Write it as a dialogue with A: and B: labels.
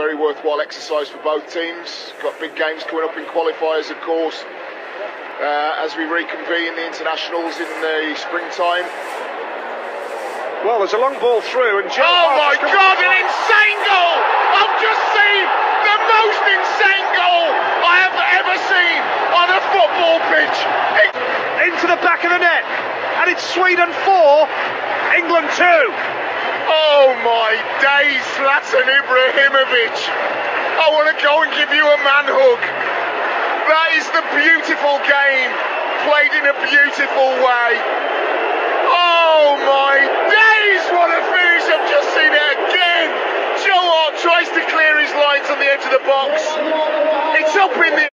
A: very worthwhile exercise for both teams. Got big games coming up in qualifiers, of course, uh, as we reconvene the internationals in the springtime.
B: Well, there's a long ball through, and Joe
A: Oh my God, an insane goal! I've just seen the most insane goal I have ever seen on a football pitch. It-
B: into the back of the net, and it's Sweden four, England two.
A: oh my days, Zlatan Ibrahimovic! I want to go and give you a man hug. That is the beautiful game played in a beautiful way. Oh my days, what a finish! I've just seen it again. Joe Hart tries to clear his lines on the edge of the box. It's up in the